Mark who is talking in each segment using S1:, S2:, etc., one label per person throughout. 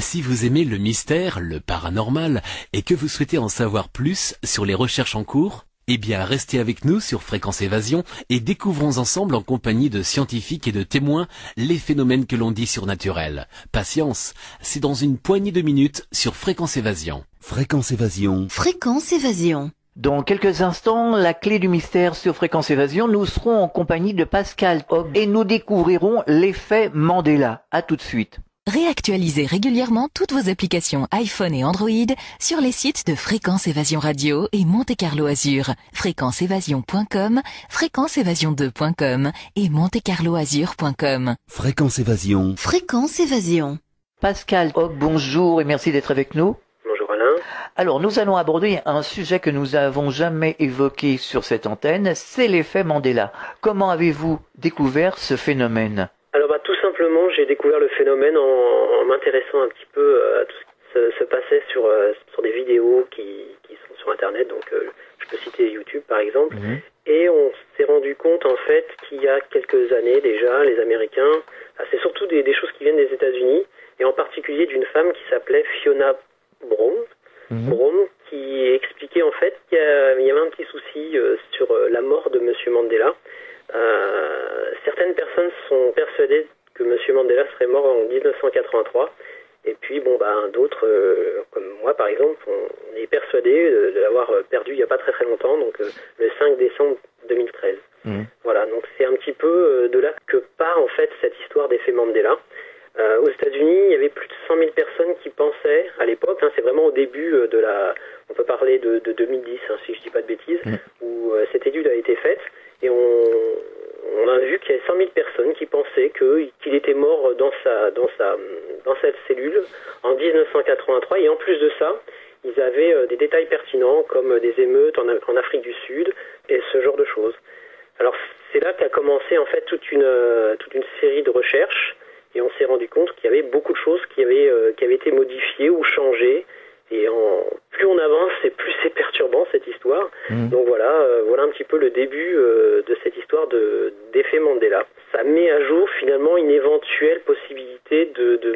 S1: Si vous aimez le mystère, le paranormal, et que vous souhaitez en savoir plus sur les recherches en cours, eh bien, restez avec nous sur Fréquence Évasion et découvrons ensemble en compagnie de scientifiques et de témoins les phénomènes que l'on dit surnaturels. Patience, c'est dans une poignée de minutes sur Fréquence Évasion.
S2: Fréquence Évasion.
S3: Fréquence Évasion.
S4: Dans quelques instants, la clé du mystère sur Fréquence Évasion, nous serons en compagnie de Pascal et nous découvrirons l'effet Mandela. À tout de suite.
S3: Réactualisez régulièrement toutes vos applications iPhone et Android sur les sites de Fréquence Évasion Radio et Monte Carlo Azur, fréquenceévasion.com, fréquenceévasion2.com et montecarloazur.com.
S2: Fréquence Évasion.
S3: Fréquence Évasion.
S4: Pascal bonjour et merci d'être avec nous.
S5: Bonjour Alain.
S4: Alors, nous allons aborder un sujet que nous n'avons jamais évoqué sur cette antenne, c'est l'effet Mandela. Comment avez-vous découvert ce phénomène?
S5: Simplement, j'ai découvert le phénomène en, en m'intéressant un petit peu euh, à tout ce qui se, se passait sur, euh, sur des vidéos qui, qui sont sur Internet. Donc, euh, je peux citer YouTube par exemple.
S4: Mhm.
S5: Et on s'est rendu compte en fait qu'il y a quelques années déjà, les Américains, ah, c'est surtout des, des choses qui viennent des États-Unis, et en particulier d'une femme qui s'appelait Fiona Brown. Brown, qui expliquait en fait qu'il y, avait un petit souci euh, sur la mort de Monsieur Mandela. Euh, certaines personnes sont persuadées que Monsieur Mandela serait mort en 1983. Et puis, bon, bah, d'autres, euh, comme moi par exemple, on est persuadé de, de l'avoir euh, perdu il n'y a pas très très longtemps, donc euh, le 5 décembre 2013.
S4: Mhm.
S5: Voilà, donc c'est un petit peu de là que part en fait cette histoire d'effet Mandela. Euh, aux États-Unis, il y avait plus de 100 000 personnes qui pensaient à l'époque, hein, c'est vraiment au début de la, on peut parler de, de 2010 hein, si je dis pas de bêtises,
S4: Mhm.
S5: où cette étude a été faite et on, on a vu qu'il y avait 100 000 personnes qui pensaient qu'il était mort dans sa dans sa dans cette cellule en 1983 et en plus de ça, ils avaient euh, des détails pertinents comme des émeutes en, Afrique du Sud et ce genre de choses. Alors c'est là qu'a commencé en fait toute une euh, série de recherches et on s'est rendu compte qu'il y avait beaucoup de choses euh, qui avaient été modifiées ou changées et en plus on avance et plus c'est perturbant cette histoire.
S4: Mhm.
S5: Donc voilà euh, voilà un petit peu le début euh, de cette histoire de d'effet Mandela. Ça met à jour finalement une éventuelle possibilité de, de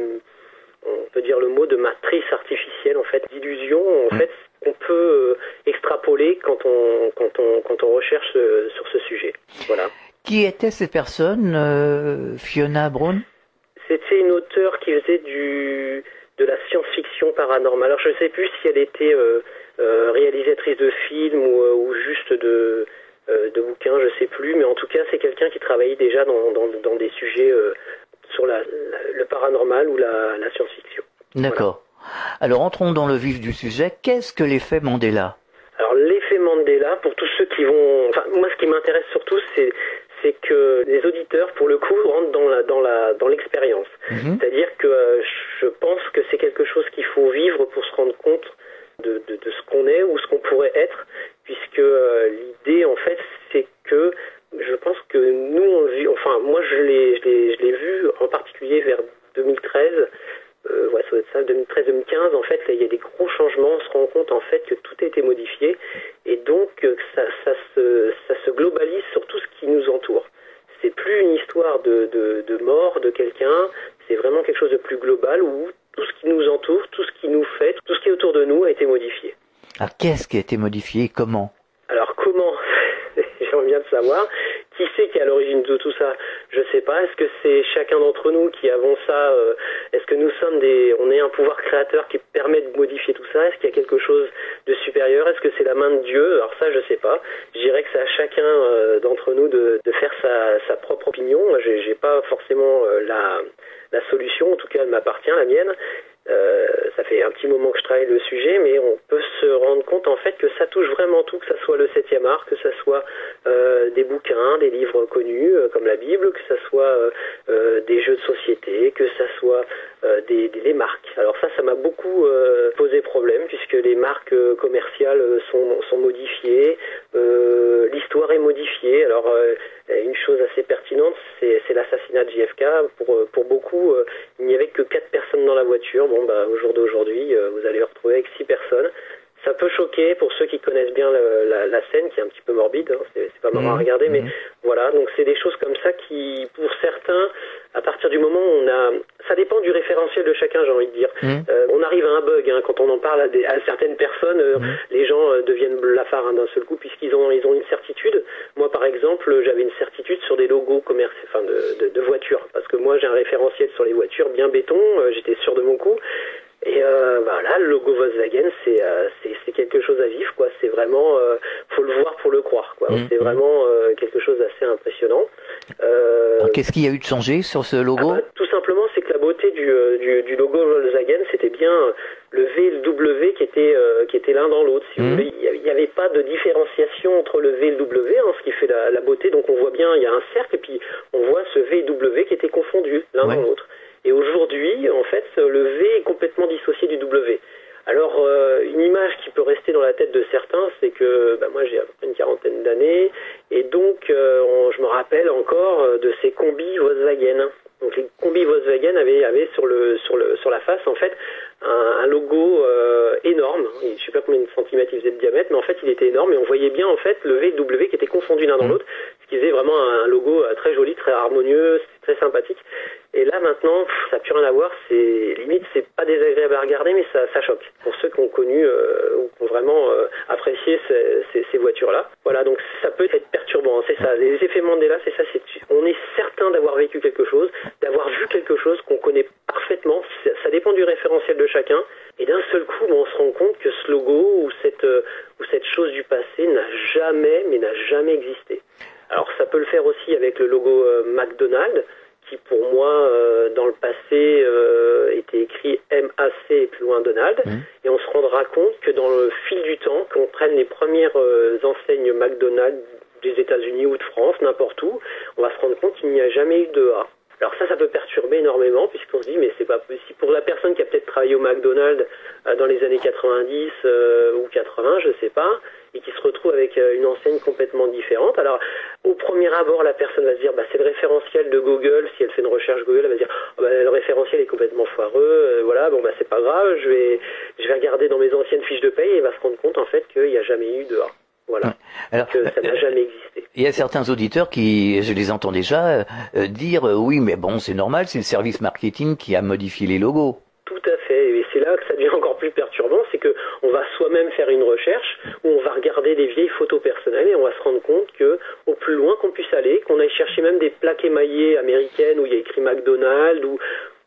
S5: on peut dire le mot de matrice artificielle en fait d'illusion en
S4: Mhm.
S5: fait qu'on peut euh, extrapoler quand on quand on quand on recherche sur ce sujet. Voilà.
S4: Qui était cette personne, euh, Fiona Brown
S5: C'était une auteure qui faisait du de la science-fiction paranormale. Alors je ne sais plus si elle était euh, euh, réalisatrice de films ou, euh, ou juste de de bouquins, je sais plus, mais en tout cas c'est quelqu'un qui travaillait déjà dans, dans, dans des sujets sur la, la- le paranormal ou la, la science-fiction.
S4: D'accord. Alors, entrons dans le vif du sujet. Qu'est-ce que l'effet Mandela?
S5: Alors l'effet Mandela, pour tous ceux qui vont, enfin moi ce qui m'intéresse surtout c'est c'est que les auditeurs pour le coup rentrent dans la dans la dans l'expérience.
S4: Mhm.
S5: C'est-à-dire que euh, je pense que c'est quelque chose qu'il faut vivre pour se rendre compte de, de, de ce qu'on est ou ce qu'on pourrait être, puisque euh, l'idée en fait c'est que je pense que nous on le vit, enfin moi je l'ai je l'ai je l'ai vu en particulier vers 2013. Euh, ouais, ça doit être ça, 2013-2015, en fait, il y a des gros changements, on se rend compte en fait que tout a été modifié, et donc euh, que ça, ça, se, ça se globalise sur tout ce qui nous entoure. C'est plus une histoire de, de, de mort de quelqu'un, c'est vraiment quelque chose de plus global où tout ce qui nous entoure, tout ce qui nous fait, tout ce qui est autour de nous a été modifié.
S4: Alors, qu'est-ce qui a été modifié et comment?
S5: Alors comment? J'aimerais bien de savoir. Qui c'est qui est à l'origine de tout ça? Je sais pas. Est-ce que c'est chacun d'entre nous qui avons ça euh, Est-ce que nous sommes des, on est un pouvoir créateur qui permet de modifier tout ça? Est-ce qu'il y a quelque chose de supérieur? Est-ce que c'est la main de Dieu? Alors ça, je sais pas. Je dirais que c'est à chacun euh, d'entre nous de, faire sa, propre opinion. Moi, j'ai pas forcément euh, la solution. En tout cas, elle m'appartient, la mienne. Euh, ça fait un petit moment que je travaille le sujet, mais on peut se rendre compte en fait que ça touche vraiment tout, que ça soit le 7e art, que ça soit euh, des bouquins, des livres connus euh, comme la Bible, que ça soit des jeux de société, que ça soit des, marques. Alors ça, ça m'a beaucoup posé problème puisque les marques commerciales sont, modifiées, l'histoire est modifiée. Alors une chose assez pertinente, c'est l'assassinat de JFK. Pour, pour beaucoup, il n'y avait que quatre personnes dans la voiture. Bah, au jour d'aujourd'hui, euh, vous allez retrouver avec six personnes. Ça peut choquer pour ceux qui connaissent bien le- la, la scène, qui est un petit peu morbide. hein, c'est c'est pas marrant à
S4: Mhm,
S5: regarder, mais
S4: mhm.
S5: voilà. Donc c'est des choses comme ça qui, pour certains, à partir du moment où on a, ça dépend du référentiel de chacun, j'ai envie de dire.
S4: Mhm.
S5: Euh, on arrive à un bug hein, quand on en parle à, des- à certaines personnes. euh. Les gens euh, deviennent blafards hein, d'un seul coup puisqu'ils ont ils ont une certitude. Moi, par exemple, j'avais une certitude sur des logos commerciaux, enfin de, de, de voitures, parce que moi j'ai un référentiel sur les voitures bien béton. euh, J'étais sûr de mon coup. Et euh, voilà, le logo Volkswagen, c'est euh, c'est quelque chose à vivre, quoi. C'est vraiment, euh, faut le voir pour le croire, quoi.
S4: Mhm.
S5: C'est vraiment euh, quelque chose d'assez impressionnant. Euh,
S4: Qu'est-ce qu'il y a eu de changé sur ce
S5: ah
S4: logo
S5: bah, tout simplement, c'est que la beauté du, euh, du, du logo Volkswagen, c'était bien le V et le W qui étaient, euh, qui étaient l'un dans l'autre. Si voulez, il n'y avait pas de différenciation entre le V et le W, hein, ce qui fait la, la beauté. Donc on voit bien, il y a un cercle et puis on voit ce V et W qui étaient confondus l'un
S4: Ouais.
S5: dans l'autre. Et aujourd'hui, en fait, le V est complètement dissocié du W. Alors, euh, une image qui peut rester dans la tête de certains, c'est que bah, moi j'ai à peu près une quarantaine d'années, et donc euh, on- je me rappelle encore euh, de ces combis Volkswagen. Donc les combis Volkswagen avaient, avaient sur, le, sur, le, sur la face en fait un, un logo euh, énorme. Je ne sais pas combien de centimètres il faisait de diamètre, mais en fait il était énorme et on voyait bien en fait le V et le W qui étaient confondus l'un dans
S4: Mhm.
S5: l'autre, ce qui faisait vraiment un logo euh, très joli, très harmonieux, très sympathique. Et là maintenant, ça n'a plus rien à voir. C'est limite, c'est pas désagréable à regarder, mais ça, ça choque pour ceux qui ont connu euh, ou qui ont vraiment euh, apprécié ces, ces, ces voitures-là. Voilà, donc ça peut être perturbant. hein, c'est ça. Les effets Mandela, c'est ça. On est certain d'avoir vécu quelque chose, d'avoir vu quelque chose qu'on connaît parfaitement. Ça, dépend du référentiel de chacun. Et d'un seul coup, bon, on se rend compte que ce logo ou cette euh, ou cette chose du passé n'a jamais, mais n'a jamais existé. Alors ça peut le faire aussi avec le logo euh, McDonald's qui pour moi euh, dans le passé euh, était écrit MAC et plus loin Donald
S4: Mhm.
S5: et on se rendra compte que dans le fil du temps qu'on prenne les premières euh, enseignes McDonald's des États-Unis ou de France n'importe où on va se rendre compte qu'il n'y a jamais eu de A alors ça, ça peut perturber énormément puisqu'on se dit mais c'est pas possible. Pour la personne qui a peut-être travaillé au McDonald's dans les années 90 euh, ou 80, je sais pas, et qui se retrouve avec euh, une enseigne complètement différente. Alors au premier abord, la personne va se dire bah c'est le référentiel de Google. Si elle fait une recherche Google, elle va se dire Ah, bah, le référentiel est complètement foireux. euh, voilà, bon bah c'est pas grave. Je vais je vais regarder dans mes anciennes fiches de paye et elle va se rendre compte en fait qu'il n'y a jamais eu de A. Voilà,
S4: Alors,
S5: que ça n'a
S4: euh,
S5: jamais existé.
S4: Il y a certains auditeurs qui, je les entends déjà, euh, dire euh, oui, mais bon, c'est normal, c'est le service marketing qui a modifié les logos.
S5: Tout à fait, et c'est là que ça devient encore plus perturbant, on va soi-même faire une recherche où on va regarder des vieilles photos personnelles et on va se rendre compte que au plus loin qu'on puisse aller, qu'on aille chercher même des plaques émaillées américaines où il y a écrit McDonald's ou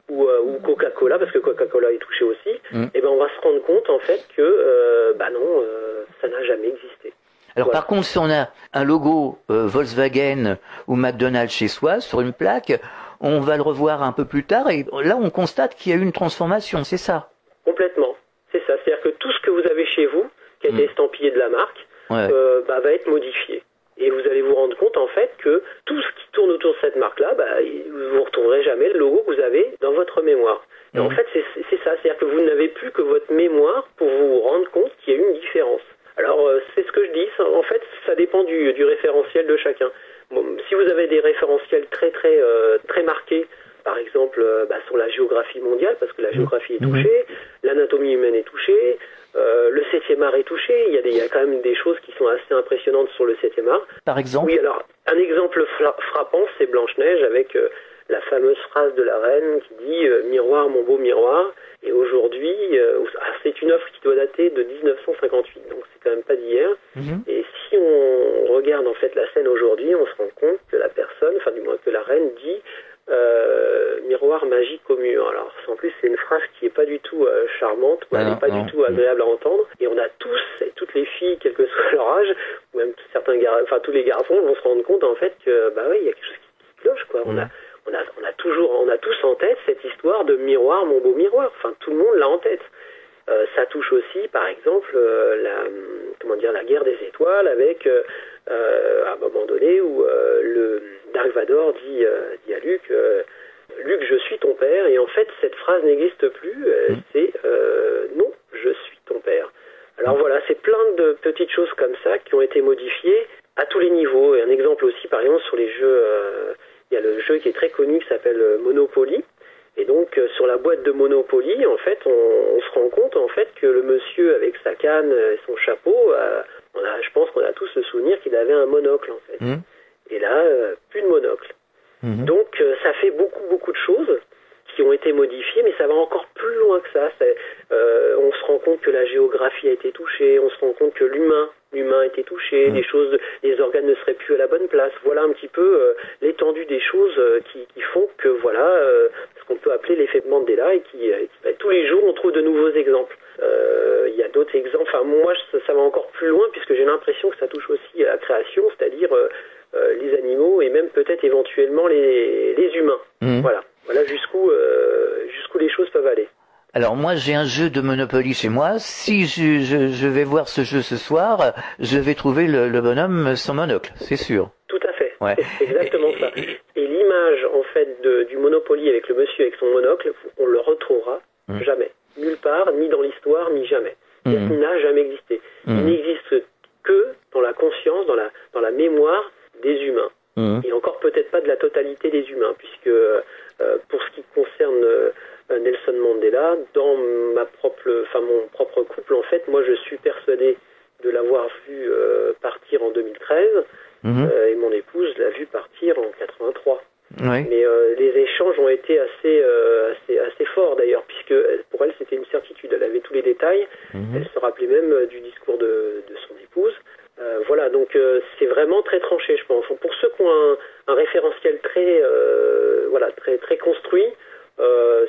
S5: ou, euh, ou Coca-Cola parce que Coca-Cola est touché aussi,
S4: Mm.
S5: et ben on va se rendre compte en fait que euh, bah non, euh, ça n'a jamais existé.
S4: Alors
S5: Voilà.
S4: par contre, si on a un logo Volkswagen ou McDonald's chez soi sur une plaque, on va le revoir un peu plus tard et là on constate qu'il y a eu une transformation, c'est ça?
S5: Complètement, c'est ça. C'est-à-dire que tout ce que vous avez chez vous, qui a été
S4: Mm.
S5: estampillé de la marque,
S4: Ouais.
S5: euh, bah, va être modifié. Et vous allez vous rendre compte en fait que tout ce qui tourne autour de cette marque-là, bah, il- vous ne retrouverez jamais le logo que vous avez dans votre mémoire. Et en
S4: Mhm.
S5: fait, c'est c'est ça, c'est-à-dire que vous n'avez plus que votre mémoire pour vous rendre compte qu'il y a eu une différence. Alors, euh, c'est ce que je dis, ça- en fait, ça dépend du, du référentiel de chacun. Bon, si vous avez des référentiels très très euh, très marqués, par exemple euh, bah, sur la géographie mondiale, parce que la géographie est
S4: Mhm.
S5: touchée, l'anatomie humaine est touchée, euh, le 7e art est touché, il y, a des, il y a quand même des choses qui sont assez impressionnantes sur le 7e art.
S4: Par exemple.
S5: Oui, alors, un exemple fra- frappant, c'est Blanche-Neige avec euh, la fameuse phrase de la reine qui dit euh, Miroir, mon beau miroir. Et aujourd'hui, euh, ah, c'est une œuvre qui doit dater de 1958, donc c'est quand même pas d'hier.
S4: Mhm.
S5: Et si on regarde en fait la scène aujourd'hui, on se rend compte que la personne, enfin du moins que la reine dit euh, miroir magique au mur. Alors en plus c'est une phrase qui est pas du tout euh, charmante, ou
S4: Ah
S5: elle n'est pas
S4: non.
S5: du tout agréable à entendre. Et on a tous, et toutes les filles, quel que soit leur âge, même certains gar- enfin tous les garçons vont se rendre compte en fait que bah oui il y a quelque chose qui, cloche quoi. On a on a on a toujours on a tous en tête cette histoire de miroir mon beau miroir. Enfin tout le monde l'a en tête. Euh, ça touche aussi, par exemple, euh, la, comment dire, la guerre des étoiles avec, euh, à un moment donné, où le Dark Vador dit, dit à Luke, Luke, je suis ton père, et en fait, cette phrase n'existe plus, euh,
S4: Mm.
S5: c'est euh, non, je suis ton père. Alors voilà, c'est plein de petites choses comme ça qui ont été modifiées à tous les niveaux. Et un exemple aussi, par exemple, sur les jeux, euh, il y a le jeu qui est très connu qui s'appelle euh, Monopoly. Et donc euh, sur la boîte de Monopoly, en fait, on, on, se rend compte en fait que le monsieur avec sa canne et son chapeau, euh, on a, je pense qu'on a tous le souvenir qu'il avait un monocle en fait.
S4: Mmh.
S5: Et là, plus de monocle.
S4: Mhm.
S5: Donc ça fait beaucoup beaucoup de choses qui ont été modifiées, mais ça va encore plus loin que ça. Euh, on se rend compte que la géographie a été touchée, on se rend compte que l'humain, l'humain a été touché, les choses, les organes ne seraient plus à la bonne place. Voilà un petit peu euh, l'étendue des choses euh, qui, qui font que voilà ce qu'on peut appeler l'effet de Mandela et qui, bah, tous les jours on trouve de nouveaux exemples. Il y a d'autres exemples. Enfin moi ça, ça va encore plus loin puisque j'ai l'impression que ça touche aussi à la création, c'est-à-dire les animaux et même peut-être éventuellement les, les humains.
S4: Mhm.
S5: Voilà, voilà jusqu'où jusqu'où les choses peuvent aller.
S4: Alors moi j'ai un jeu de Monopoly chez moi. Si je, je, je vais voir ce jeu ce soir, je vais trouver le, le bonhomme sans monocle, c'est sûr.
S5: Tout à fait.
S4: Ouais.
S5: C'est exactement ça. Et l'image en fait de- du Monopoly avec le monsieur avec son monocle, on le retrouvera
S4: Mhm.
S5: jamais, nulle part, ni dans l'histoire, ni jamais.
S4: Mhm.
S5: qu'il n'a jamais existé. Il
S4: Mhm.
S5: n'existe que dans la conscience, dans la dans la mémoire des humains.
S4: Mhm.
S5: et encore peut-être pas de la totalité des humains, puisque euh, pour ce qui concerne euh, Nelson Mandela, dans ma propre, enfin mon propre couple, en fait, moi je suis persuadé de l'avoir vu euh, partir en 2013
S4: Mhm.
S5: et mon épouse l'a vu partir en 83.
S4: Oui.
S5: Mais les échanges ont été assez, assez, assez forts d'ailleurs, puisque pour elle c'était une certitude. Elle avait tous les détails.
S4: Mhm.
S5: Elle se rappelait même du discours de, de son épouse. Euh, voilà, donc euh, c'est vraiment très tranché, je pense. Pour ceux qui ont un, un référentiel très, euh, voilà, très, très construit, euh,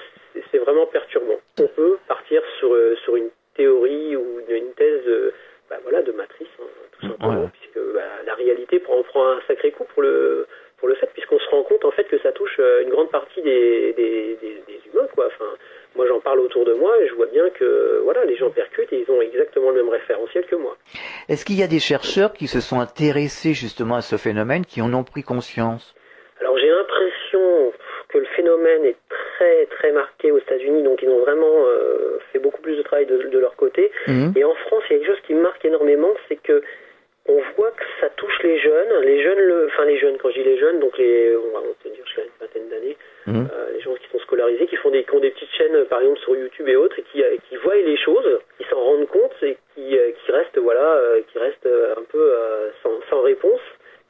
S5: c'est- vraiment perturbant. On peut partir sur, euh, sur une théorie ou une, thèse, de, bah, voilà, de matrice, hein, tout simplement,
S4: Ouais.
S5: puisque bah, la réalité prend, prend un sacré coup pour le, pour le fait, puisqu'on se rend compte en fait que ça touche euh, une grande partie des, des, des, des humains, quoi. Enfin, moi j'en parle autour de moi et je vois bien que voilà, les gens percutent et ils ont exactement le même référentiel que moi.
S4: Est-ce qu'il y a des chercheurs qui se sont intéressés justement à ce phénomène, qui en ont pris conscience?
S5: Alors j'ai l'impression que le phénomène est très très marqué aux États-Unis, donc ils ont vraiment euh, fait beaucoup plus de travail de, de leur côté.
S4: Mhm.
S5: Et en France, il y a quelque chose qui me marque énormément, c'est que on voit que ça touche les jeunes, les jeunes, le, enfin les jeunes, quand je dis les jeunes, donc les, on va dire jusqu'à une vingtaine d'années,
S4: Mhm.
S5: euh, les gens qui sont scolarisés, qui font des, qui ont des petites chaînes, par exemple sur YouTube et autres, et qui, euh, qui voient les choses, qui s'en rendent compte et qui, euh, qui restent, voilà, qui restent un peu sans, sans réponse.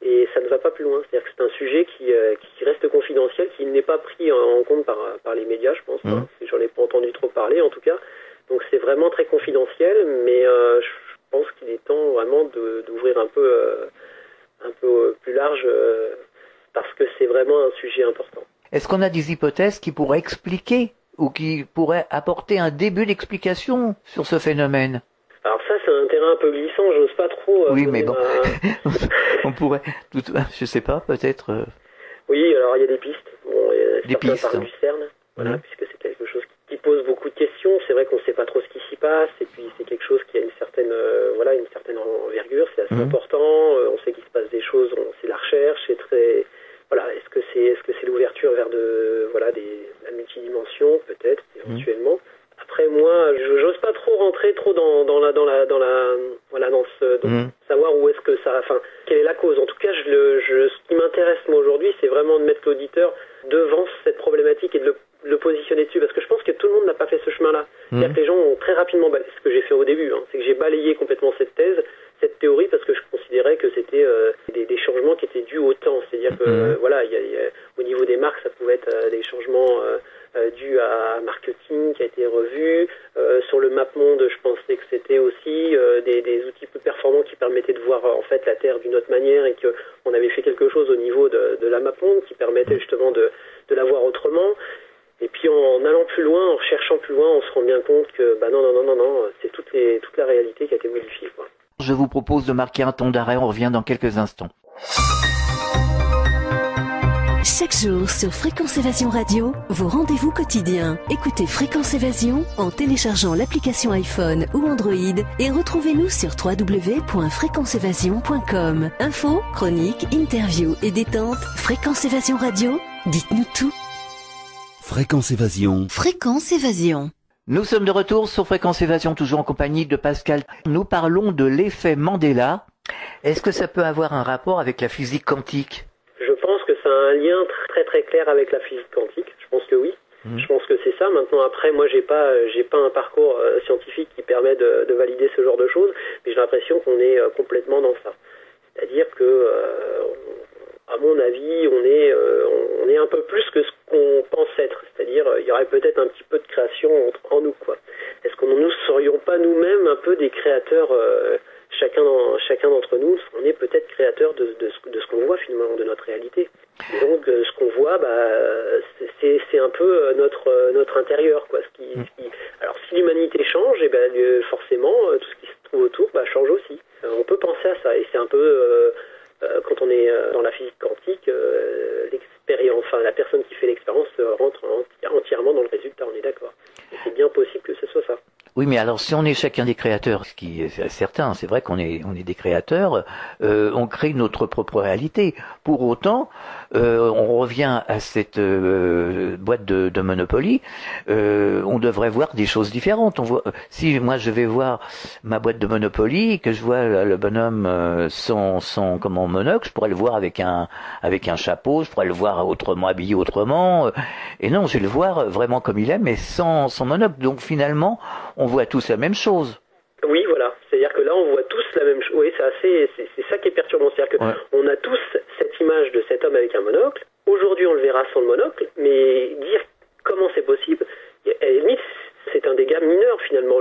S5: Et ça ne va pas plus loin. C'est-à-dire que c'est un sujet qui, euh, qui reste confidentiel, qui n'est pas pris en, compte par, par les médias, je pense.
S4: Mhm.
S5: Hein. J'en ai pas entendu trop parler, en tout cas. Donc c'est vraiment très confidentiel, mais euh, je pense qu'il est temps vraiment de- d'ouvrir un peu, euh, un peu euh, plus large, euh, parce que c'est vraiment un sujet important.
S4: Est-ce qu'on a des hypothèses qui pourraient expliquer ou qui pourraient apporter un début d'explication sur ce phénomène?
S5: Alors ça, c'est un terrain un peu glissant, j'ose pas trop. euh,
S4: Oui, mais bon.
S5: ma-
S4: On pourrait, tout, je sais pas, peut-être. euh,
S5: Oui, alors il y a des pistes. Bon,
S4: Des pistes.
S5: parlent du CERN, voilà,
S4: Mhm.
S5: puisque c'est quelque chose qui pose beaucoup de questions. C'est vrai qu'on ne sait pas trop ce qui s'y passe, et puis c'est quelque chose qui a une certaine, euh, voilà, une certaine envergure. C'est assez
S4: Mhm.
S5: important. euh, on sait qu'il se passe des choses. On sait la recherche. C'est très, voilà. Est-ce que c'est, est-ce que c'est l'ouverture vers de, voilà, des, la multidimension, peut-être,
S4: Mhm.
S5: éventuellement. Après moi, je j'ose pas trop rentrer trop dans, dans la dans la dans la voilà dans ce dans
S4: Mhm.
S5: savoir où est-ce que ça enfin quelle est la cause. En tout cas, je le je, ce qui m'intéresse moi aujourd'hui, c'est vraiment de mettre l'auditeur devant cette problématique et de le, de le positionner dessus parce que je pense que tout le monde n'a pas fait ce chemin-là. Que les gens ont très rapidement balayé ce que j'ai fait au début, hein, c'est que j'ai balayé complètement cette thèse, cette théorie parce que je considérais que c'était euh, des, des changements qui étaient dus au temps.
S4: Mhm.
S5: euh, voilà, il y a- il y a- au niveau des marques, ça pouvait être euh, des changements euh, euh, dû à marketing qui a été revu. Euh, sur le MapMonde, je pensais que c'était aussi euh, des, des outils plus performants qui permettaient de voir en fait la Terre d'une autre manière et que on avait fait quelque chose au niveau de, de la MapMonde qui permettait justement de, de la voir autrement. Et puis en allant plus loin, en cherchant plus loin, on se rend bien compte que bah non non non non non, c'est toute la réalité qui a été modifiée quoi.
S4: Je vous propose de marquer un ton d'arrêt, on revient dans quelques instants.
S6: Chaque jour sur Fréquence Évasion Radio, vos rendez-vous quotidiens. Écoutez Fréquence Évasion en téléchargeant l'application iPhone ou Android et retrouvez-nous sur www.fréquenceévasion.com. Infos, chroniques, interviews et détente. Fréquence Évasion Radio, dites-nous tout.
S2: Fréquence Évasion.
S6: Fréquence Évasion.
S4: Nous sommes de retour sur Fréquence Évasion, toujours en compagnie de Pascal. Nous parlons de l'effet Mandela. Est-ce que ça peut avoir un rapport avec la physique quantique?
S5: Ça a un lien très très clair avec la physique quantique. Je pense que oui. Je pense que c'est ça. Maintenant, après, moi, j'ai pas, j'ai pas un parcours euh, scientifique qui permet de, de, valider ce genre de choses, mais j'ai l'impression qu'on est euh, complètement dans ça. C'est-à-dire que, euh, à mon avis, on est, on est un peu plus que ce qu'on pense être. C'est-à-dire, il y aurait peut-être un petit peu de création en, en nous, quoi. Est-ce qu'on ne serions pas nous-mêmes un peu des créateurs chacun, chacun d'entre nous, on est peut-être créateur de, de, de ce qu'on voit finalement, de notre réalité. Donc, euh, ce qu'on voit, bah, c'est un peu euh, notre, euh, notre intérieur. Quoi. Ce qui, ce qui... Alors, si l'humanité change, et eh ben, forcément, tout ce qui se trouve autour bah, change aussi. On peut penser à ça, et c'est un peu, euh, quand on est dans la physique quantique, euh, l'expérience, enfin, la personne qui fait l'expérience rentre entièrement dans le résultat, on est d'accord. C'est bien possible que ce soit ça.
S4: Oui, mais alors si on est chacun des créateurs, ce qui est certain, c'est vrai qu'on est on est des créateurs, euh, on crée notre propre réalité. Pour autant, euh, on revient à cette euh, boîte de, de Monopoly, euh, on devrait voir des choses différentes. On voit, si moi je vais voir ma boîte de Monopoly, que je vois le bonhomme sans sans comment monocle, je pourrais le voir avec un avec un chapeau, je pourrais le voir autrement habillé autrement. et non, je vais le voir vraiment comme il est, mais sans sans monocle. Donc finalement, on voit tous la même chose.
S5: Oui, voilà. C'est-à-dire que là, on voit tous la même chose. Oui, c'est assez, c'est ça qui est perturbant. C'est-à-dire qu'on ouais. a tous cette image de cet homme avec un monocle. Aujourd'hui, on le verra sans le monocle, mais dire comment c'est possible, c'est un dégât mineur finalement,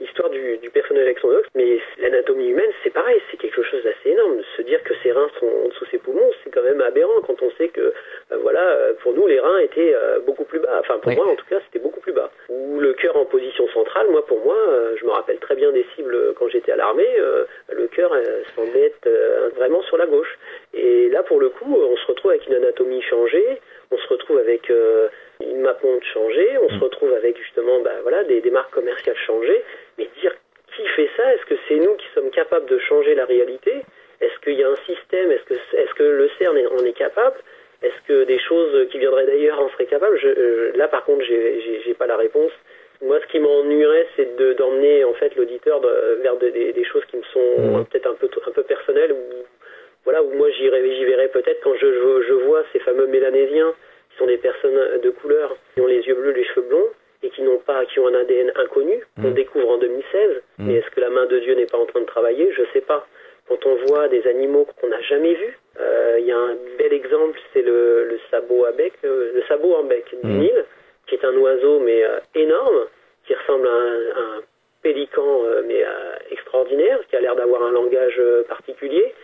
S5: l'histoire du, du personnage avec son monocle. Mais l'anatomie humaine, c'est pareil, c'est quelque chose d'assez énorme. Se dire que ses reins sont en dessous ses poumons, c'est quand même aberrant quand on sait que, euh, voilà, pour nous, les reins étaient euh, beaucoup plus bas. Enfin, pour oui. moi, en tout cas, c'était beaucoup plus bas. Ou le cœur en position centrale, moi, pour moi, euh, je me rappelle très bien des cibles quand j'étais à l'armée, le cœur semblait être vraiment sur la gauche. Et là, pour le coup, on se retrouve avec une anatomie changée, on se retrouve avec une map monde changée, on se retrouve avec justement bah, voilà, des, des marques commerciales changées, mais dire qui fait ça Est-ce que c'est nous qui sommes capables de changer la réalité? Est-ce qu'il y a un système? Est-ce que, est -ce que le CERN en est capable? Est-ce que des choses qui viendraient d'ailleurs en seraient capables? Je, je, Là, par contre, j'ai pas la réponse. Moi, ce qui m'ennuierait, c'est d'emmener de, en fait l'auditeur vers de, des, des, choses qui me sont mmh. peut-être un peu, un peu personnelles, ou voilà, où moi j'y verrais peut-être quand je, je, je vois ces fameux mélanésiens qui sont des personnes de couleur, qui ont les yeux bleus, les cheveux blonds, qui n'ont pas, qui ont un ADN inconnu, qu'on mmh. découvre en 2016. Mmh. Mais est-ce que la main de Dieu n'est pas en train de travailler? Je sais pas. Quand on voit des animaux qu'on n'a jamais vus, il euh, y a un bel exemple, c'est le, le, sabot à bec, euh, le sabot en bec du mmh. Nil, qui est un oiseau mais euh, énorme, qui ressemble à un, un pélican mais extraordinaire, qui a l'air d'avoir un langage particulier,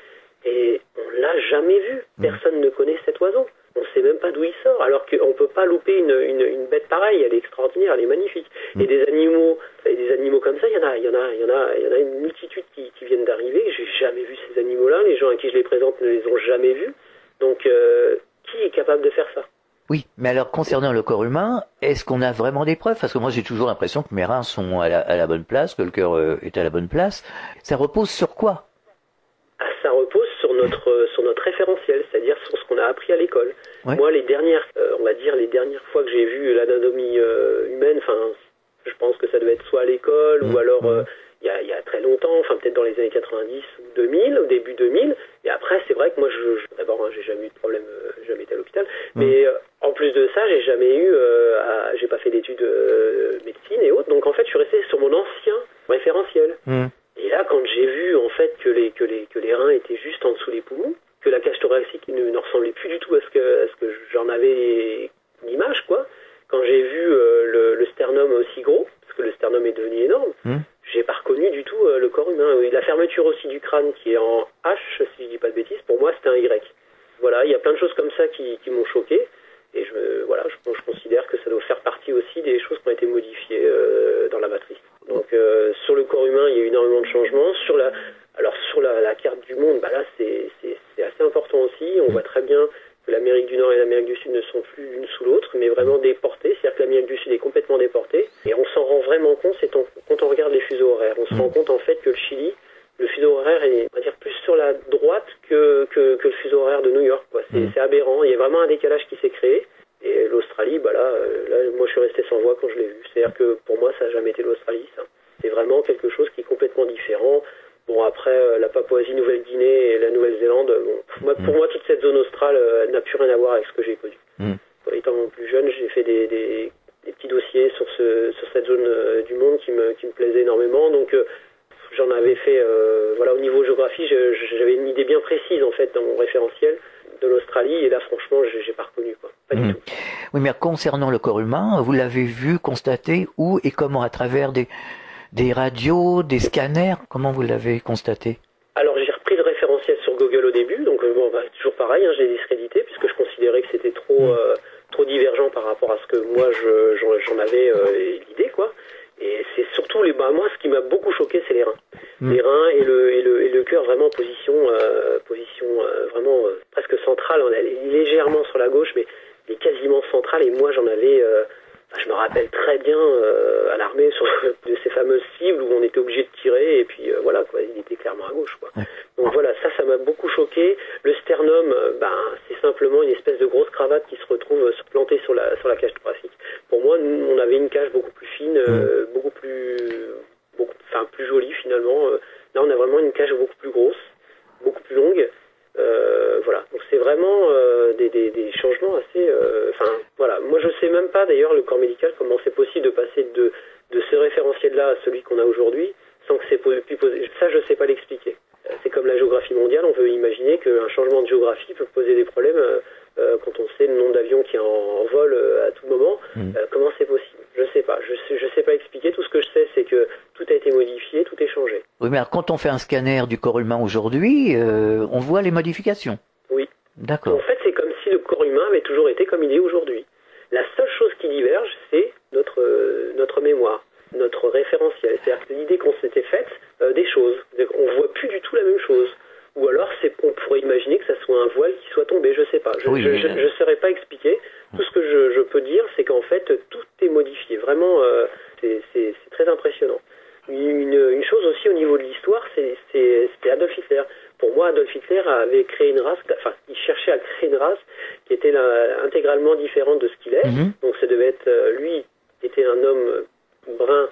S5: et on l'a jamais vu. Personne ne connaît cet oiseau on ne sait même pas d'où il sort, alors qu'on ne peut pas louper une, une, une, bête pareille, elle est extraordinaire, elle est magnifique. Mm. Et des animaux, et des animaux comme ça, il y en a, il y en a, il y en a, il y en a une multitude qui, qui viennent d'arriver. J'ai jamais vu ces animaux-là. Les gens à qui je les présente ne les ont jamais vus. Donc, euh, qui est capable de faire ça?
S4: Oui, mais alors concernant le corps humain, est-ce qu'on a vraiment des preuves? Parce que moi j'ai toujours l'impression que mes reins sont à la, à la bonne place, que le cœur euh, est à la bonne place. Ça repose sur quoi?
S5: Repose sur notre sur notre référentiel, c'est-à-dire sur ce qu'on a appris à l'école. Ouais. Moi, les dernières, euh, on va dire les dernières fois que j'ai vu l'anatomie euh, humaine, enfin, je pense que ça devait être soit à l'école mmh. ou alors euh, il y, a, y, a, très longtemps, enfin peut-être dans les années 90 ou 2000, au début 2000. Et après, c'est vrai que moi, je, je d'abord, hein, j'ai jamais eu de problème, jamais été à l'hôpital, mmh. mais en plus de ça, j'ai jamais eu, j'ai pas fait d'études médecine et autres. Donc en fait, je suis resté sur mon ancien référentiel. Mmh. Et là, quand j'ai vu en fait que les que les que les reins étaient juste en dessous des poumons, que la cage thoracique ne, ne, ressemblait plus du tout à ce que, à ce que j'en avais l'image, quoi. Quand j'ai vu euh, le, le, sternum aussi gros, parce que le sternum est devenu énorme, mmh. j'ai pas reconnu du tout euh, le corps humain. La fermeture aussi du crâne qui est en H, si je dis pas de bêtises, pour moi c'était un Y. Voilà, il y a plein de choses comme ça qui, qui m'ont choqué. Et je, voilà, je, je, considère que ça doit faire partie aussi des choses qui ont été modifiées euh, dans la matrice. Donc euh, sur le corps humain, il changements. Sur la, alors sur la, la carte du monde, bah là c'est assez important aussi. On voit très bien que l'Amérique du Nord et l'Amérique du Sud ne sont plus l'une sous l'autre, mais vraiment déportées. C'est-à-dire que l'Amérique du Sud est complètement déportée. Et on s'en rend vraiment compte c'est quand on regarde les fuseaux horaires. On se rend compte en fait que le Chili, le fuseau horaire est on va dire, plus sur la droite que, que, que le fuseau horaire de New York. C'est aberrant. Il y a vraiment un décalage qui s'est créé. Et l'Australie, bah là, là, moi je suis resté sans voix quand je l'ai vu. C'est-à-dire que pour moi, ça n'a jamais été l'Australie, ça. C'est vraiment quelque chose qui est complètement différent. Bon, après, euh, la Papouasie-Nouvelle-Guinée et la Nouvelle-Zélande, bon, moi, pour mmh. moi, toute cette zone australe, euh, elle n'a plus rien à voir avec ce que j'ai connu. Mmh. étant plus jeune, j'ai fait des, des, des, petits dossiers sur, ce, sur cette zone euh, du monde qui me, qui me plaisait énormément. Donc euh, j'en avais fait, euh, voilà, au niveau géographie, j'avais une idée bien précise en fait dans mon référentiel de l'Australie. Et là, franchement, j'ai pas tout.
S4: Oui, mais concernant le corps humain, vous l'avez vu, constaté où et comment À travers des, des radios, des scanners Comment vous l'avez constaté?
S5: Alors j'ai repris le référentiel sur Google au début, donc euh, bon, bah, toujours pareil, hein, j'ai discrédité puisque je considérais que c'était trop
S4: Mm.
S5: euh, trop divergent par rapport à ce que moi je- j'en avais euh, l'idée quoi. Et c'est surtout les bah moi ce qui m'a beaucoup choqué c'est les reins,
S4: Mm.
S5: les reins et le et le, et le cœur vraiment en position euh, position euh, vraiment euh, presque centrale, on est légèrement sur la gauche mais est quasiment central et moi j'en avais euh, Enfin, je me rappelle très bien euh, à l'armée sur de ces fameuses cibles où on était obligé de tirer et puis euh, voilà quoi, il était clairement à gauche quoi. Donc voilà, ça ça m'a beaucoup choqué. Le sternum, ben c'est simplement une espèce de grosse cravate qui se retrouve plantée sur la sur la cage thoracique. Pour moi, nous, on avait une cage beaucoup plus fine, euh, beaucoup plus beaucoup enfin plus jolie finalement. Là, on a vraiment une cage beaucoup plus grosse, beaucoup plus longue. Euh, voilà, donc c'est vraiment euh, des, des, des changements assez. euh, Enfin, voilà, moi je sais même pas d'ailleurs le corps médical comment c'est possible de passer de, de ce référentiel-là à celui qu'on a aujourd'hui sans que c'est pu poser. Ça, je sais pas l'expliquer. C'est comme la géographie mondiale, on peut imaginer qu'un changement de géographie peut poser des problèmes quand on sait le nombre d'avions qui en, en vol euh, à tout moment. Euh, comment c'est possible? Je sais pas. Je sais, je sais pas expliquer. Tout ce que je sais, c'est que tout a été modifié, tout est changé.
S4: Oui, mais alors, quand on fait un scanner du corps humain aujourd'hui, euh, on voit les modifications.
S5: Oui. En
S4: D'accord.
S5: fait, c'est comme si le corps humain avait toujours été comme il est aujourd'hui. La seule chose qui diverge, c'est notre, euh, notre mémoire, notre référentiel. C'est-à-dire que l'idée qu'on s'était faite euh, des choses. C'est-à-dire qu'on voit plus du tout la même chose. Ou alors, on pourrait imaginer que ça soit un voile qui soit tombé, je sais pas. Je
S4: Oui, mais-
S5: je saurais pas expliquer. Tout ce que je, je peux dire, c'est qu'en fait, tout est modifié. Vraiment, euh, c'est, très impressionnant. Une, une chose aussi au niveau de l'histoire, c'était Adolf Hitler. Pour moi, Adolf Hitler avait créé une race, enfin, il cherchait à créer une race qui était là, intégralement différente de ce qu'il est.
S4: Mhm.
S5: Donc, ça devait être, euh, lui, était un homme brun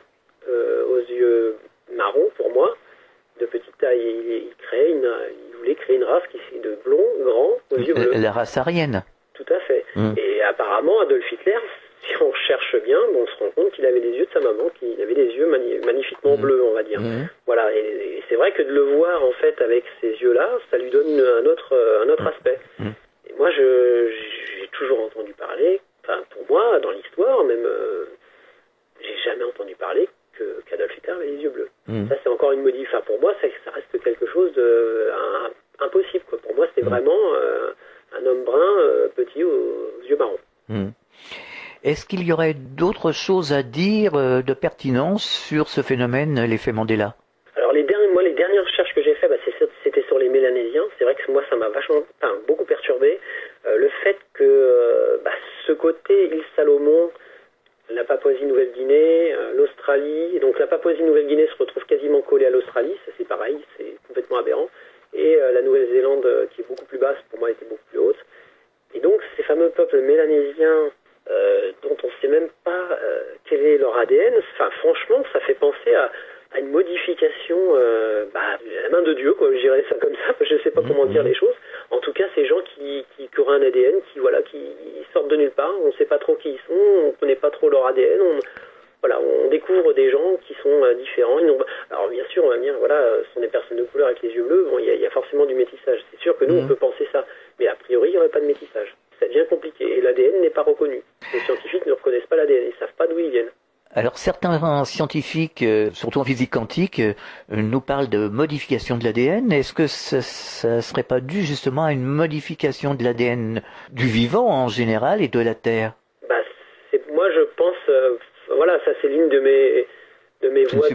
S5: euh, aux yeux marrons, pour moi, de petite taille. Il, il créait une, il voulait créer une race qui de blond, grand, aux yeux bleus.
S4: La race aryenne.
S5: Tout à fait.
S4: Mm.
S5: Et apparemment, Adolf Hitler, bien, bon, on se rend compte qu'il avait les yeux de sa maman, qu'il avait des yeux mani- magnifiquement
S4: Mm.
S5: bleus, on va dire.
S4: Mhm.
S5: Voilà. Et, et c'est vrai que de le voir en fait avec ces yeux-là, ça lui donne un autre, euh, un autre aspect.
S4: Mm.
S5: Et moi, j'ai toujours entendu parler. Enfin, pour moi, dans l'histoire, même, euh, j'ai jamais entendu parler que qu'Adolf Hitler avait les yeux bleus. Ça, c'est encore une modif. Enfin, pour moi, ça, ça reste quelque chose de un- impossible. Quoi. Pour moi,
S4: Mm.
S5: vraiment euh, un homme brun, euh, petit, aux, aux yeux marrons.
S4: Mhm. Est-ce qu'il y aurait d'autres choses à dire euh, de pertinence sur ce phénomène, l'effet Mandela?
S5: Alors les moi les dernières recherches que j'ai faites, bah, c'était sur les Mélanésiens. C'est vrai que moi ça m'a vachement, enfin, beaucoup perturbé Euh, le fait que euh, bah, ce côté île Salomon, la Papouasie-Nouvelle-Guinée, l'Australie, donc la Papouasie-Nouvelle-Guinée se retrouve quasiment collée à l'Australie, ça c'est pareil, c'est complètement aberrant. Et la Nouvelle-Zélande qui est beaucoup plus basse, pour moi était beaucoup plus haute. Et donc ces fameux peuples mélanésiens euh, dont on ne sait même pas euh, quel est leur ADN, enfin franchement ça fait penser à, à une modification euh, bah, la main de Dieu, quoi, je dirais ça comme ça, je ne sais pas comment dire les choses. En tout cas, ces gens qui, qui, qui auraient un ADN, qui voilà, qui sortent de nulle part, on ne sait pas trop qui ils sont, on ne connaît pas trop leur ADN, on, voilà, on découvre des gens qui sont euh, différents. Ils alors bien sûr, on va me dire, voilà, ce sont des personnes de couleur avec les yeux bleus, bon, il y, a- y a forcément du métissage. C'est sûr que nous,
S4: Mhm.
S5: on peut penser ça, mais a priori, il n'y aurait pas de métissage. Ça devient compliqué, et l'ADN n'est pas reconnu. Les scientifiques ne reconnaissent pas l'ADN, ils ne savent pas d'où ils viennent.
S4: Alors certains scientifiques, euh, surtout en physique quantique, euh, nous parlent de modification de l'ADN. Est-ce que ça, ça serait pas dû justement à une modification de l'ADN du vivant en général et de la Terre?
S5: Bah, moi, je pense, euh, voilà, ça c'est l'une de mes, de mes voies de.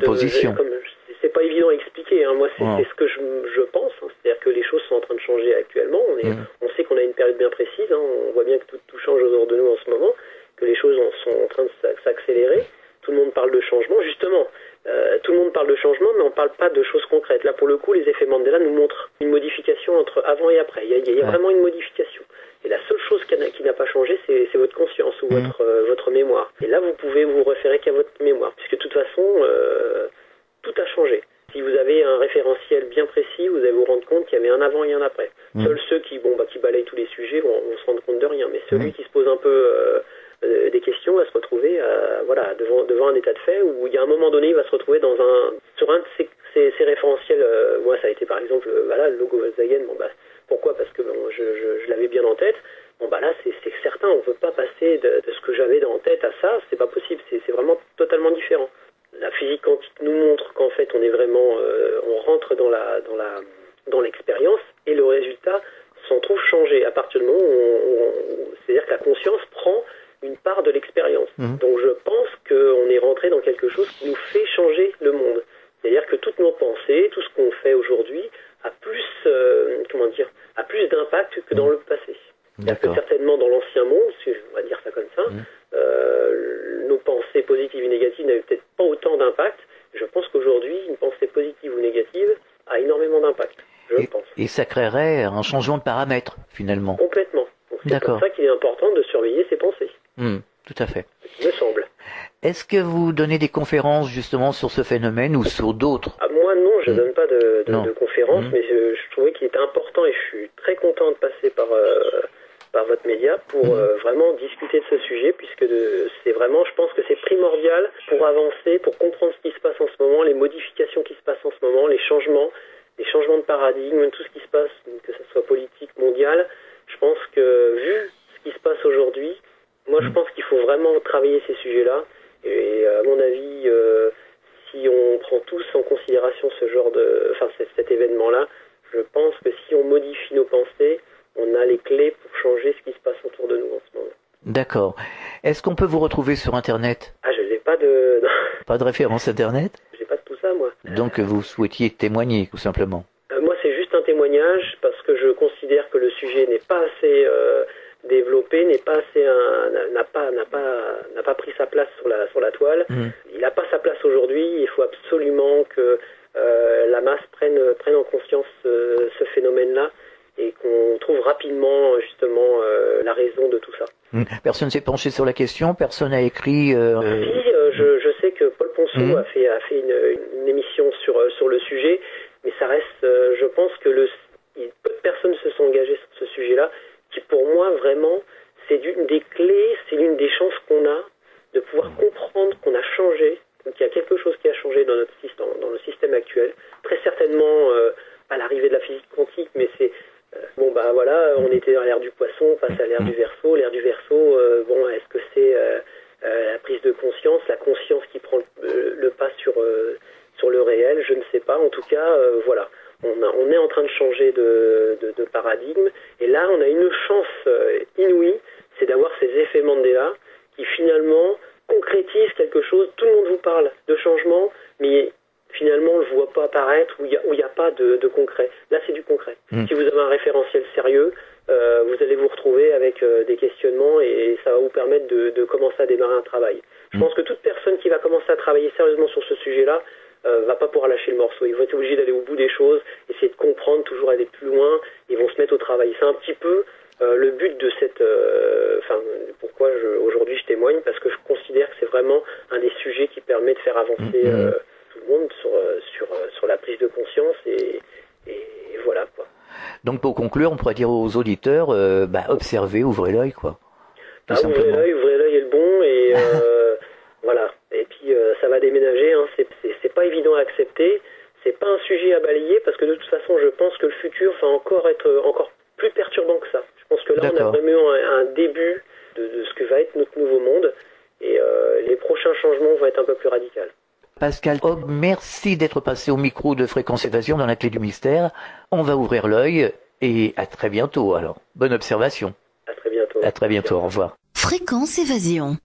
S5: c'est pas évident à expliquer. Hein. Moi, c'est, ce que je, je pense. hein. C'est-à-dire que les choses sont en train de changer actuellement. On, est, on sait qu'on a une période bien précise. hein. On voit bien que tout, tout change autour de nous en ce moment, que les choses en sont en train de s'a- s'accélérer. Tout le monde parle de changement, justement. Euh, tout le monde parle de changement, mais on parle pas de choses concrètes. Là, pour le coup, les effets Mandela nous montrent une modification entre avant et après. Il y a, il y a
S4: Ouais.
S5: vraiment une modification. Et la seule chose qui n'a, pas changé, c'est, votre conscience ou votre, euh, votre mémoire. Et là, vous pouvez vous référer qu'à votre mémoire, puisque de toute façon, euh, tout a changé. Si vous avez un référentiel bien précis, vous allez vous rendre compte qu'il y avait un avant et un après.
S4: Mm.
S5: Seuls ceux qui, bon, bah, qui balayent tous les sujets vont, vont se rendre compte de rien. Mais celui qui se pose un peu euh, euh, des questions va se retrouver euh, voilà, devant, devant un état de fait où il y a un moment donné, il va se retrouver dans un, sur un de ces, ces, ces référentiels. euh, moi, ça a été par exemple euh, voilà, le logo Volkswagen. Bon, bah, pourquoi Parce que bon, je, je, je l'avais bien en tête. Bon, bah là, c'est c'est certain, on ne peut pas passer de, de ce que j'avais en tête à ça. C'est pas possible. C'est c'est vraiment totalement différent. La physique quantique nous montre qu'en fait, on est vraiment, euh, on rentre dans la, dans la, dans l'expérience et le résultat s'en trouve changé à partir du moment où, on- on- c'est-à-dire que la conscience prend une part de l'expérience.
S4: Mhm.
S5: Donc je pense qu'on est rentré dans quelque chose qui nous fait changer le monde. C'est-à-dire que toutes nos pensées, tout ce qu'on fait aujourd'hui a plus, euh, comment dire, a plus d'impact que dans le passé. C'est-à-dire que
S4: D'accord.
S5: certainement dans l'ancien monde, si on va dire ça comme ça,
S4: Mhm.
S5: euh, nos pensées positives et négatives n'avaient peut-être pas autant d'impact. Je pense qu'aujourd'hui, une pensée positive ou négative a énormément d'impact. Je
S4: Et,
S5: pense.
S4: et ça créerait un changement de paramètres, finalement.
S5: Complètement. C'est pour ça qu'il est important de surveiller ses pensées,
S4: Hmm, tout à fait.
S5: il me semble.
S4: Est-ce que vous donnez des conférences justement sur ce phénomène ou sur d'autres?
S5: Ah, moi, non, je ne donne pas de, de,
S4: Non.
S5: de conférence,
S4: Mhm.
S5: mais je, je trouvais qu'il était important et je suis très content de passer par, euh, par votre média pour
S4: Mhm.
S5: euh, vraiment discuter de ce sujet, puisque c'est vraiment, je pense que c'est primordial pour avancer, pour comprendre ce qui se passe en ce moment, les modifications qui se passent en ce moment, les changements, les changements de paradigme, tout ce qui se passe, que ce soit politique, mondial. Je pense que vu ce qui se passe aujourd'hui, moi je
S4: Mhm.
S5: pense qu'il faut vraiment travailler ces sujets-là. Et à mon avis, euh, si on prend tous en considération ce genre de, enfin cet événement-là, je pense que si on modifie nos pensées, on a les clés pour changer ce qui se passe autour de nous en ce moment.
S4: D'accord. Est-ce qu'on peut vous retrouver sur Internet?
S5: Ah, je n'ai pas de,
S4: Pas de référence Internet?
S5: J'ai pas de tout ça moi.
S4: Donc vous souhaitiez témoigner, tout simplement.
S5: Euh, moi, c'est juste un témoignage parce que je considère que le sujet n'est pas assez euh, développé, n'est pas assez, un- n'a- pas, n'a pas, n'a pas pris sa place sur la sur la toile.
S4: Mhm.
S5: Il n'a pas sa place aujourd'hui. Il faut absolument que euh, la masse prenne prenne en conscience euh, ce phénomène-là et qu'on trouve rapidement justement euh, la raison de tout ça.
S4: Hmm. Personne s'est penché sur la question, personne n'a écrit. euh, euh,
S5: Si, euh, je, je sais que Paul Ponceau
S4: Mhm.
S5: a fait, a fait une, une émission sur, sur le sujet, mais ça reste, je pense que le, peu de personnes se sont engagées sur ce sujet-là, qui pour moi vraiment, c'est l'une des clés, c'est l'une des chances qu'on a de pouvoir comprendre qu'on a changé, qu'il y a quelque chose qui a changé dans notre système, dans le système actuel. Très certainement euh, à l'arrivée de la physique quantique, mais c'est bon bah voilà, on était dans l'ère du poisson, on passe à l'ère du verso. L'ère du verso, euh, bon, est-ce que c'est euh, euh, la prise de conscience, la conscience qui prend le, pas sur le réel, je ne sais pas. En tout cas, voilà, on, est en train de changer de, paradigme, et là, on a une chance inouïe, c'est d'avoir ces effets Mandela qui finalement concrétisent quelque chose. Tout le monde vous parle de changement, mais finalement, le voit pas apparaître où il n'y a, a pas de, de concret. Là, c'est du concret.
S4: Mm.
S5: Si vous avez un référentiel sérieux, euh, vous allez vous retrouver avec euh, des questionnements et ça va vous permettre de, de commencer à démarrer un travail. Je
S4: Mm.
S5: pense que toute personne qui va commencer à travailler sérieusement sur ce sujet-là euh, va pas pouvoir lâcher le morceau. Ils vont être obligés d'aller au bout des choses, essayer de comprendre, toujours aller plus loin. Ils vont se mettre au travail. C'est un petit peu euh, le but de cette. euh, Enfin, pourquoi je- aujourd'hui je témoigne parce que je considère que c'est vraiment un des sujets qui permet de faire avancer
S4: Mhm.
S5: euh, tout le monde sur euh, sur euh, sur la prise de conscience et, et voilà quoi.
S4: Donc pour conclure, on pourrait dire aux auditeurs, euh, bah, observez, ouvrez l'œil, quoi. Tout
S5: Ah,
S4: simplement.
S5: l'œil, ouvrez l'œil est le bon et euh, voilà. Et puis euh, ça va déménager. Hein. C'est, c'est, c'est pas évident à accepter. C'est pas un sujet à balayer parce que de toute façon, je pense que le futur va encore être euh, encore plus perturbant que ça. Je pense que là, on a
S4: D'accord.
S5: vraiment un, un début de, de ce que va être notre nouveau monde et euh, les prochains changements vont être un peu plus radicaux.
S4: Pascal Hobb, merci d'être passé au micro de Fréquence Évasion dans la clé du mystère. On va ouvrir l'œil et à très bientôt alors. Bonne observation.
S5: À très bientôt.
S4: À très bientôt. Au revoir.
S6: Fréquence Évasion.